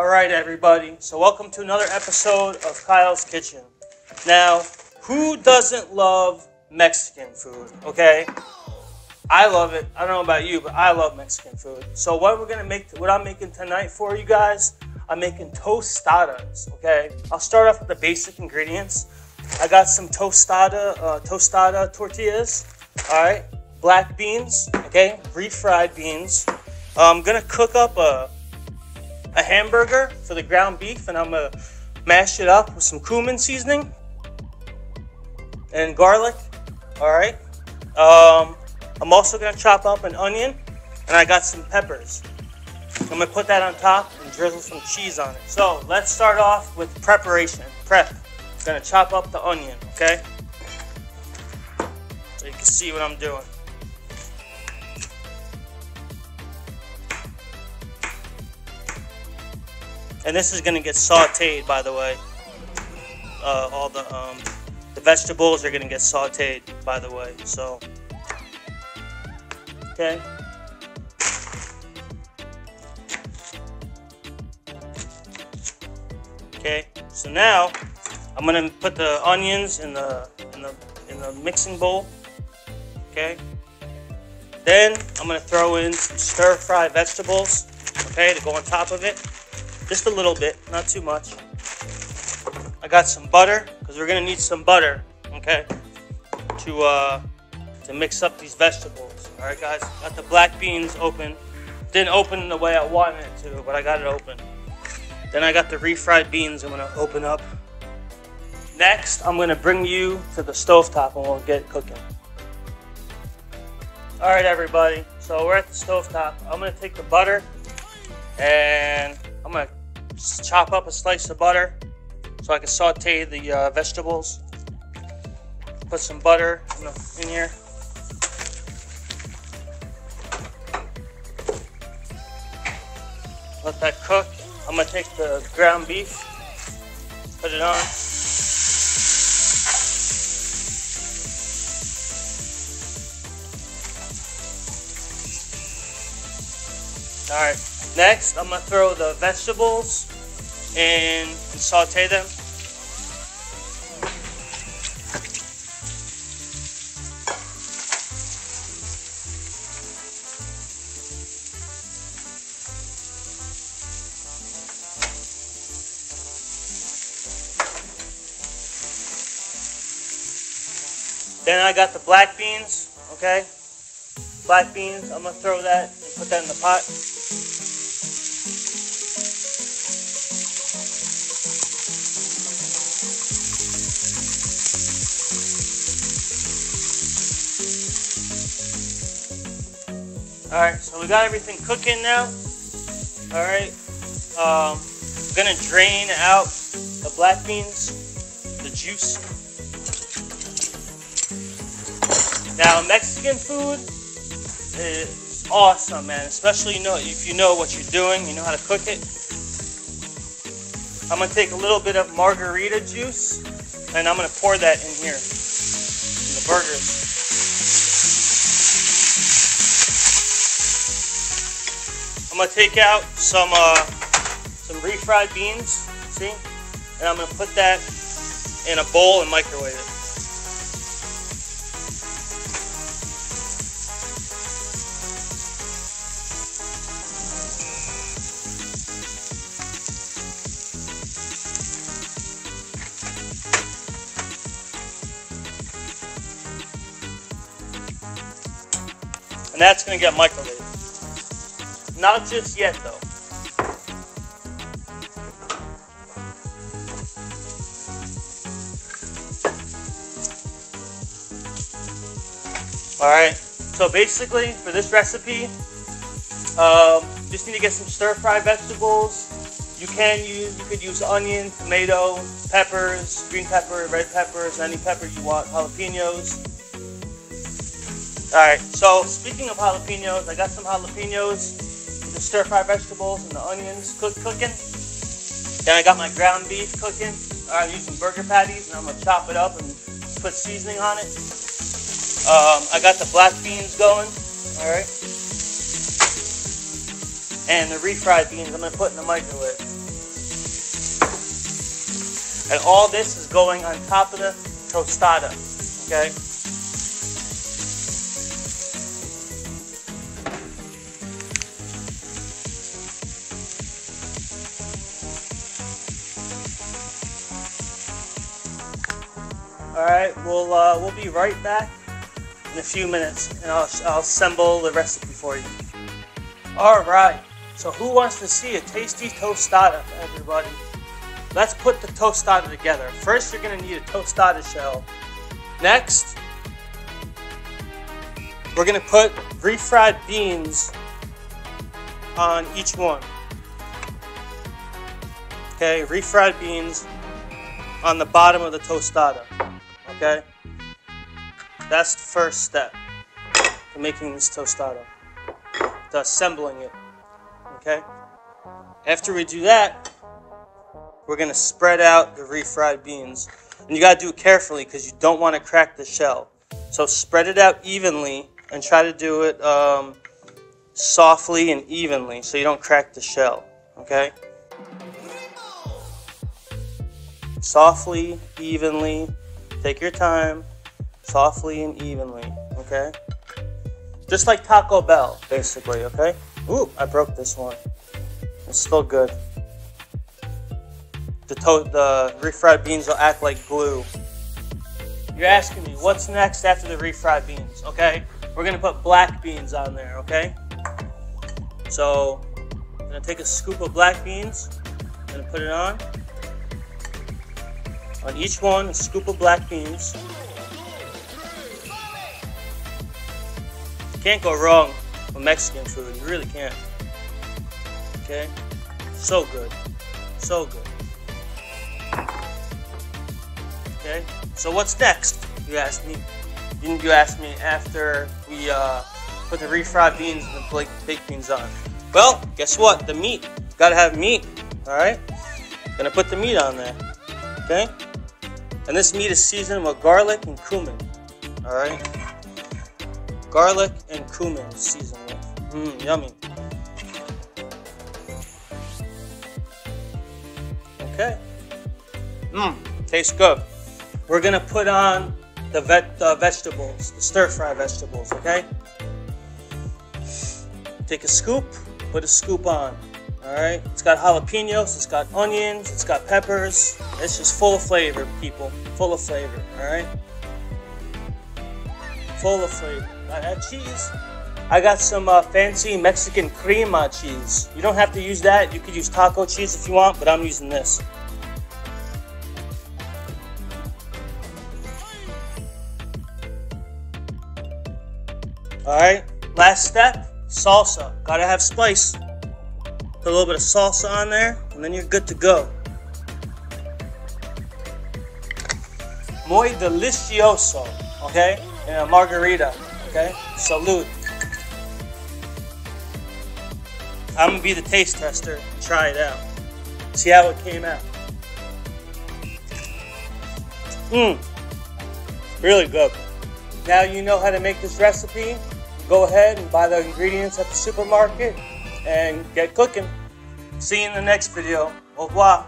right, everybody. So, welcome to another episode of Kyle's Kitchen. Now, who doesn't love Mexican food? Okay, I love it. I don't know about you, but I love Mexican food. So, what we're gonna make, what I'm making tonight for you guys, I'm making tostadas. Okay, I'll start off with the basic ingredients. I got some tostada, uh, tostada tortillas. All right, black beans. Okay, refried beans. I'm gonna cook up a a hamburger for the ground beef, and I'm gonna mash it up with some cumin seasoning and garlic. All right. Um, I'm also gonna chop up an onion, and I got some peppers. I'm gonna put that on top and drizzle some cheese on it. So let's start off with preparation. Prep. I'm gonna chop up the onion. Okay. So you can see what I'm doing. And this is gonna get sauteed, by the way. Uh, all the um, the vegetables are gonna get sauteed, by the way. So, okay. Okay. So now I'm gonna put the onions in the in the in the mixing bowl. Okay. Then I'm gonna throw in some stir-fry vegetables. Okay, to go on top of it just a little bit, not too much. I got some butter because we're gonna need some butter, okay, to uh, to mix up these vegetables. All right, guys. Got the black beans open. Didn't open the way I wanted it to, but I got it open. Then I got the refried beans. I'm gonna open up. Next, I'm gonna bring you to the stovetop and we'll get cooking. All right, everybody. So we're at the stovetop. I'm gonna take the butter and I'm gonna chop up a slice of butter so I can saute the uh, vegetables. Put some butter in, the, in here. Let that cook. I'm gonna take the ground beef, put it on. All right. Next, I'm gonna throw the vegetables and, saute them. Then I got the black beans, okay? Black beans, I'm gonna throw that and put that in the pot. Alright, so we got everything cooking now. Alright. Um, I'm gonna drain out the black beans, the juice. Now, Mexican food is awesome, man. Especially you know if you know what you're doing, you know how to cook it. I'm gonna take a little bit of margarita juice and I'm gonna pour that in here in the burgers. Gonna take out some uh, some refried beans, see, and I'm gonna put that in a bowl and microwave it. And that's gonna get microwaved. Not just yet, though. Alright, so basically for this recipe, um, just need to get some stir-fry vegetables. You can use, you could use onion, tomato, peppers, green pepper, red peppers, any pepper you want, jalapenos. Alright, so speaking of jalapenos, I got some jalapenos stir fry vegetables and the onions cook cooking. Then I got my ground beef cooking. I'm using burger patties and I'm gonna chop it up and put seasoning on it. Um, I got the black beans going. All right. And the refried beans I'm gonna put in the microwave. And all this is going on top of the tostada, okay? All right, we'll uh, we'll be right back in a few minutes, and I'll, I'll assemble the recipe for you. All right, so who wants to see a tasty tostada, everybody? Let's put the tostada together. First, you're gonna need a tostada shell. Next, we're gonna put refried beans on each one. Okay, refried beans on the bottom of the tostada. Okay? That's the first step to making this tostada, to assembling it. Okay? After we do that, we're to spread out the refried beans. And you got to do it carefully because you don't want to crack the shell. So spread it out evenly and try to do it um, softly and evenly so you don't crack the shell. Okay? Softly, evenly, Take your time, softly and evenly, okay? Just like Taco Bell, basically, okay? Ooh, I broke this one. It's still good. The, the refried beans will act like glue. You're asking me, what's next after the refried beans, okay? We're gonna put black beans on there, okay? So, I'm gonna take a scoop of black beans, I'm gonna put it on. On each one, a scoop of black beans. Can't go wrong with Mexican food. You really can't. Okay? So good. So good. Okay? So what's next? You asked me. Didn't you ask me after we uh, put the refried beans and the baked beans on? Well, guess what? The meat. Gotta have meat. Alright? Gonna put the meat on there. Okay? And this meat is seasoned with garlic and cumin. Alright? Garlic and cumin seasoned with. Mmm, yummy. Okay. Mmm, tastes good. We're gonna put on the vet, uh, vegetables, the stir fry vegetables, okay? Take a scoop, put a scoop on. Alright, it's got jalapenos, it's got onions, it's got peppers. It's just full of flavor, people. Full of flavor, alright? Full of flavor. I had cheese. I got some uh, fancy Mexican crema cheese. You don't have to use that. You could use taco cheese if you want, but I'm using this. Alright, last step salsa. Gotta have spice. Put a little bit of salsa on there, and then you're good to go. Muy delicioso, okay? And a margarita, okay? Salute. I'm gonna be the taste tester. Try it out. See how it came out. Mmm. Really good. Now you know how to make this recipe. Go ahead and buy the ingredients at the supermarket and get cooking. See you in the next video. Au revoir.